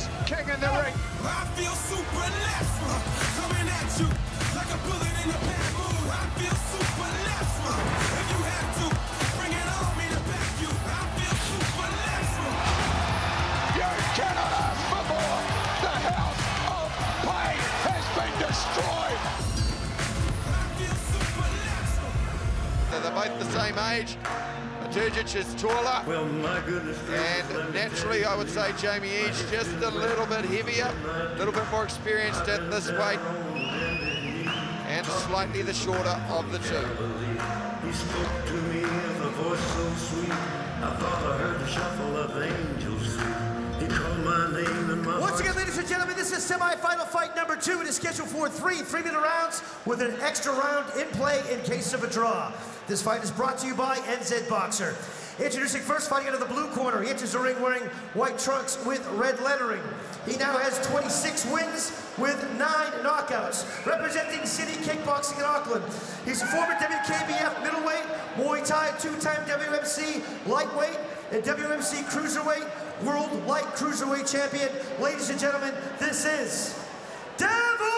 is king in the ring. I feel supernatural coming at you like a bullet in a bamboo. I feel supernatural. If you have to, bring it on me to back you. I feel supernatural. You cannot ask for more. The house of pain has been destroyed. I feel supernatural. They're both the same age. Turgic is taller, Well, my goodness. and naturally, I would say Jamie Eades just a little bit heavier, a little bit more experienced at this weight, and slightly the shorter of the two. He spoke to me with a voice so sweet. I thought I heard the shuffle of angels. He called my name and my Once again, ladies and gentlemen, this is semi-final fight number two. It is scheduled for three three-minute rounds with an extra round in play in case of a draw. This fight is brought to you by NZ Boxer. Introducing first fighting out of the blue corner. He enters the ring wearing white trunks with red lettering. He now has 26 wins with nine knockouts. Representing City Kickboxing in Auckland. He's a former WKBF middleweight, Muay Thai, two-time WMC lightweight, and WMC cruiserweight, world light cruiserweight champion. Ladies and gentlemen, this is Davor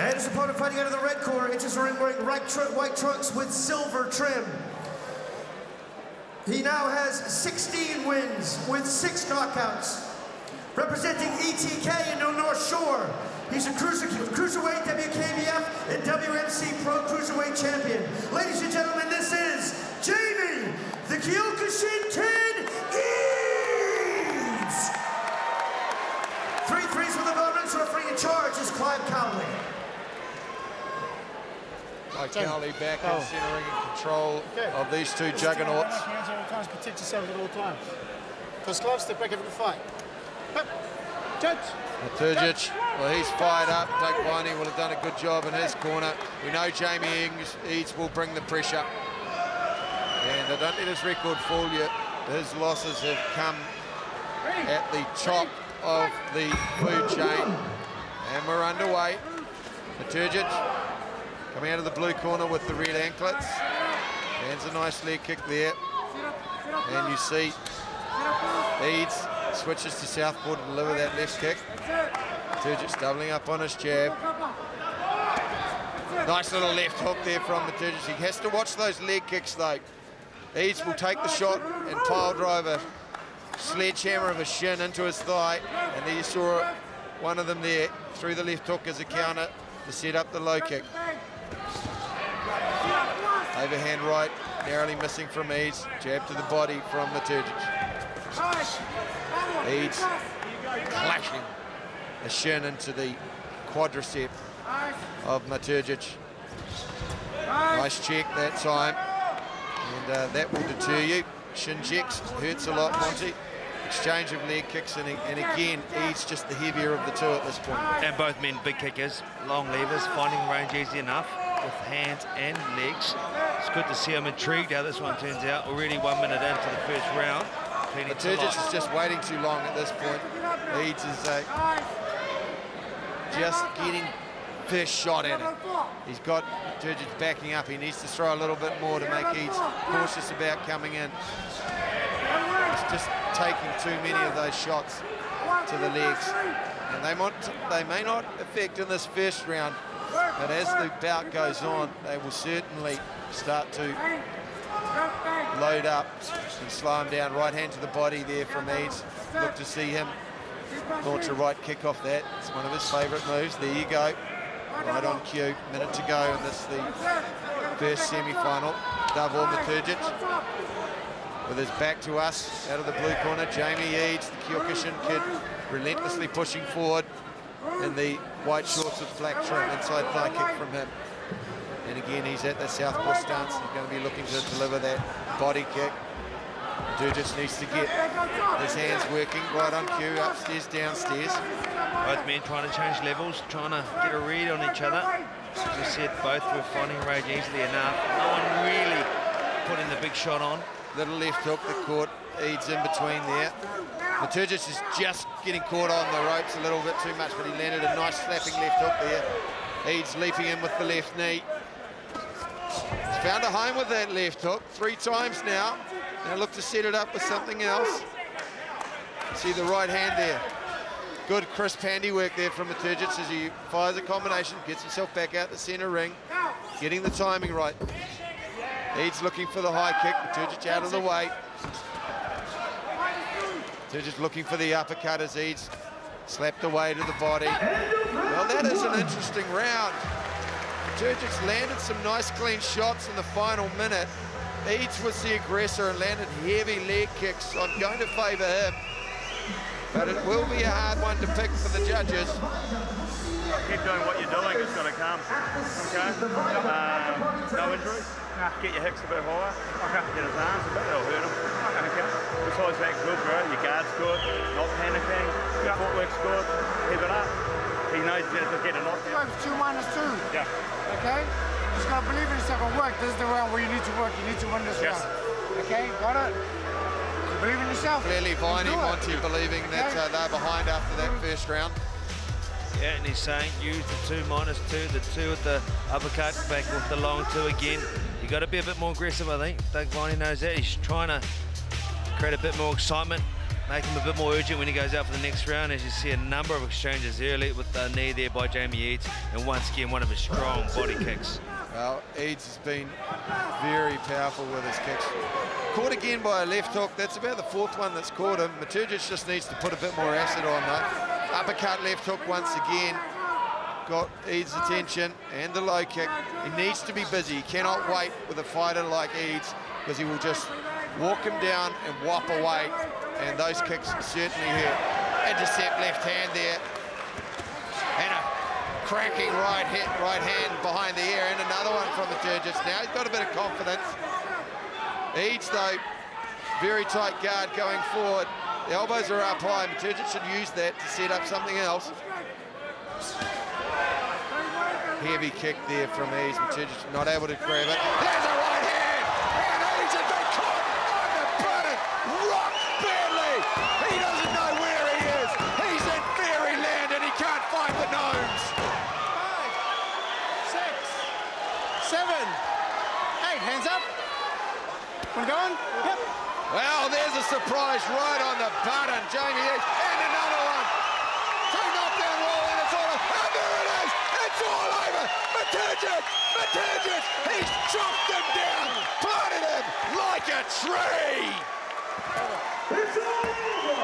And his opponent fighting out of the red corner, enters the ring wearing right tr- white trunks with silver trim. He now has 16 wins with six knockouts. Representing ETK in the North Shore, he's a cruiser, cruiserweight WKBF and WMC Pro Cruiserweight champion. Ladies and gentlemen, this is Jamie, the Kyokushin Mike Cowley back in Oh. centering and control Okay. of these two Just juggernauts. Hands all times, protect yourself at all times. First glove, step back, have a good fight. Up. Judge. Turgic, well, he's fired up. Doug Viney will have done a good job in his corner. We know Jamie Ings, Eades will bring the pressure. And I don't let his record fool you. His losses have come at the top of the food chain. And we're underway. Turgic coming out of the blue corner with the red anklets. Lands a nice leg kick there. And you see Eades switches to southpaw to deliver that left kick. Turgis doubling up on his jab. Nice little left hook there from the Matarugic. He has to watch those leg kicks though. Eades will take the shot and pile drive a sledgehammer of a shin into his thigh. And there you saw one of them there through the left hook as a counter to set up the low kick. Overhand right, narrowly missing from Eades. Jab to the body from Matarugic. Eades clashing a shin into the quadricep of Matarugic. Nice check that time. And uh, that will deter you. Shin hurts a lot, Monty. Exchange of leg kicks, and, and again, Eades just the heavier of the two at this point. And both men big kickers, long levers, finding range easy enough with hands and legs. It's good to see them intrigued how this one turns out. Already one minute into the first round. To is just waiting too long at this point. Eades is uh, just getting first shot at it. He's got Turgic backing up. He needs to throw a little bit more to make Eades cautious about coming in. He's just taking too many of those shots to the legs. And they, might, they may not affect in this first round, but as the bout goes on, they will certainly start to load up and slow him down. Right hand to the body there from Eades. Look to see him launch a right kick off that. It's one of his favourite moves. There you go. Right on cue. Minute to go in this the first semi-final. Davor Matarugic with his back to us out of the blue corner. Jamie Eades, the Kyokushin kid, relentlessly pushing forward in the white shorts with black trim. Inside thigh kick from him. And again, he's at the southpaw stance. He's going to be looking to deliver that body kick. Dude just needs to get his hands working right on cue, upstairs, downstairs. Both men trying to change levels, trying to get a read on each other. As I said, both were finding range easily enough. No one really putting the big shot on. Little left hook that caught Eades in between there. Matarugic is just getting caught on the ropes a little bit too much, but he landed a nice slapping left hook there. Eades leaping in with the left knee. He's found a home with that left hook three times now. Now look to set it up with something else. See the right hand there. Good crisp handiwork there from Matarugic as he fires a combination, gets himself back out the center ring, getting the timing right. Eades looking for the high kick, Matarugic out of the way. Matarugic looking for the uppercut as Eades slapped away to the body. Well, that is an interesting round. Matarugic landed some nice clean shots in the final minute. Eades was the aggressor and landed heavy leg kicks. I'm going to favour him. But it will be a hard one to pick for the judges. Keep doing what you're doing, it's going to come. Okay? Um, no injuries. Get your hips a bit higher. Okay. Get his arms a bit, it'll hurt him. Okay. Besides that, good, bro. Your guard's good. Not panicking. Your footwork's good. Keep it up. He knows he's going to get a knockdown. It's two minus two. Yeah. Okay? Just gotta believe in yourself and work. This is the round where you need to work. You need to win this Yes. round. Okay? Got it? Believe in yourself. Clearly, Viney, Monty believing that uh, they're behind after that first round. Yeah, and he's saying use the two minus two, the two with the uppercut, back with the long two again. You got to be a bit more aggressive, I think. Doug Viney knows that. He's trying to create a bit more excitement, make him a bit more urgent when he goes out for the next round. As you see a number of exchanges early with the knee there by Jamie Eades, and once again one of his strong body kicks. Well, Eades has been very powerful with his kicks. Caught again by a left hook. That's about the fourth one that's caught him. Matarugic just needs to put a bit more acid on though. Uppercut left hook once again. Got Eades' attention and the low kick. He needs to be busy. He cannot wait with a fighter like Eades because he will just walk him down and whop away. And those kicks certainly hurt. Intercept left hand there. And a cracking right hit, right hand behind the ear, and another one from the Turgis. Now he's got a bit of confidence. Eades, though, very tight guard going forward. The elbows are up high. Matarugic should use that to set up something else. Heavy kick there from Eades. Matarugic not able to grab it. There's a right hand! And Eades has been caught on the button. Rock badly. He doesn't know where he is. He's in fairyland and he can't find the gnomes. Five, six, seven, eight. Hands up. We're going? Yep. Well, there's a surprise right on the button. Jamie Eades, and another one. Two knockdown roll, and it's all over. And there it is. It's all over. Matarugic, Matarugic, he's chopped him down, planted him like a tree. It's all over.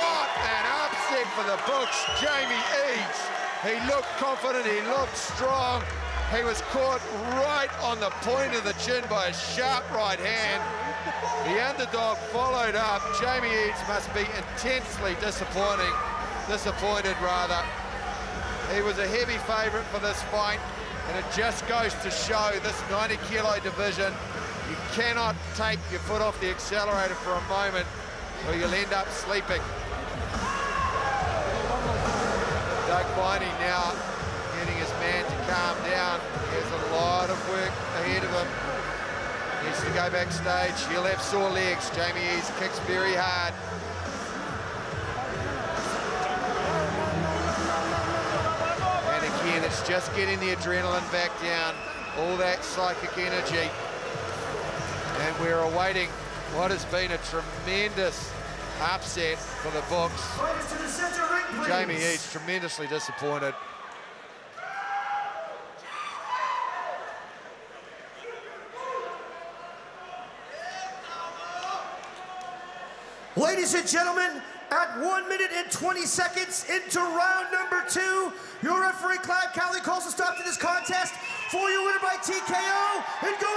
What an upset for the books. Jamie Eades. He looked confident, he looked strong. He was caught right on the point of the chin by a sharp right hand. The underdog followed up. Jamie Eades must be intensely disappointing, disappointed rather. He was a heavy favourite for this fight, and it just goes to show this 90 kilo division, you cannot take your foot off the accelerator for a moment or you'll end up sleeping. Doug Viney now man to calm down. He has a lot of work ahead of him. Needs to go backstage. He'll have sore legs. Jamie Eades kicks very hard. And again, it's just getting the adrenaline back down, all that psychic energy. And we're awaiting what has been a tremendous upset for the books. Fighters to the center ring, please. Jamie Eades tremendously disappointed. Ladies and gentlemen, at 1 minute and 20 seconds into round number two, your referee, Clive Cowley, calls a stop to this contest for your winner by TKO and the